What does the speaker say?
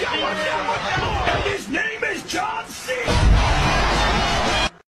呀我天